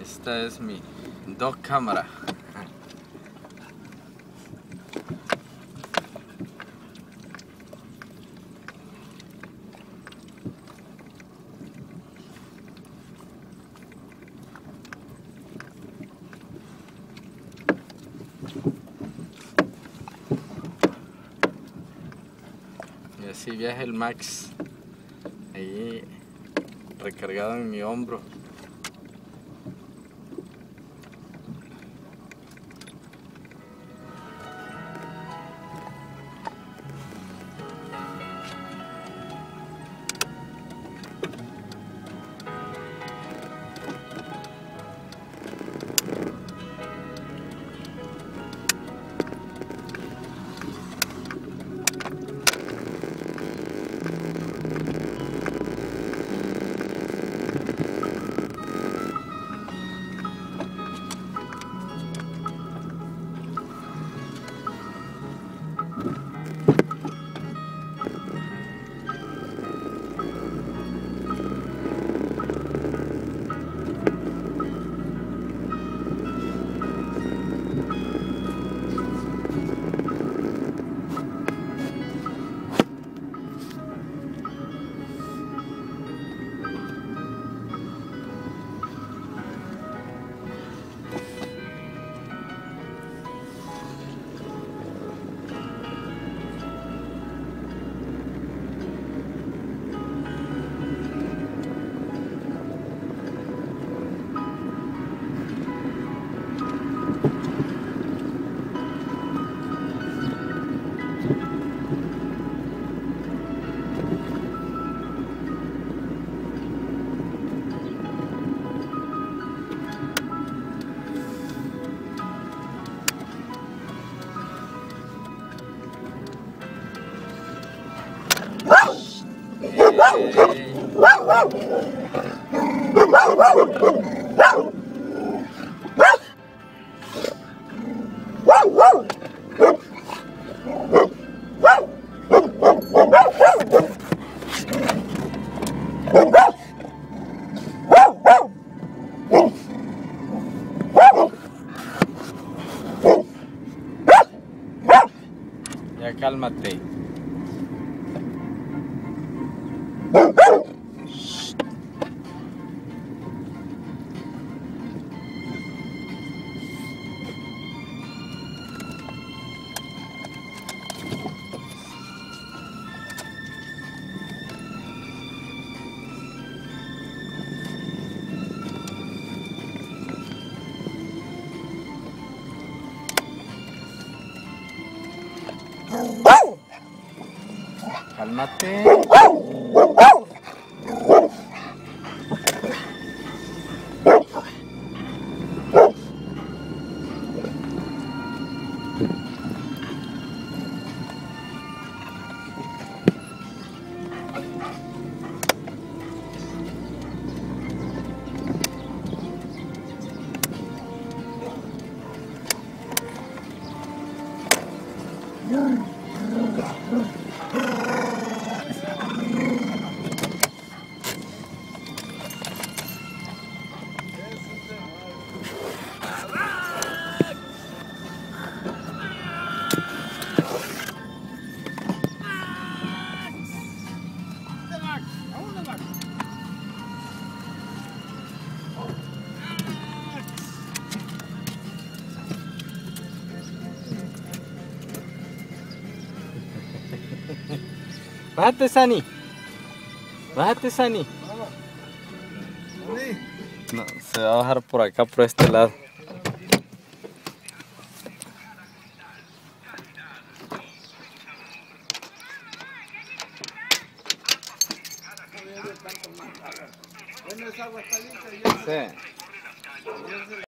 Esta es mi dos cámara. Y así viaja el Max ahí recargado en mi hombro. Ya cálmate. Cálmate. Uh! Bájate, Sani. Bájate, Sani. No, se va a bajar por acá, por este lado. Sí.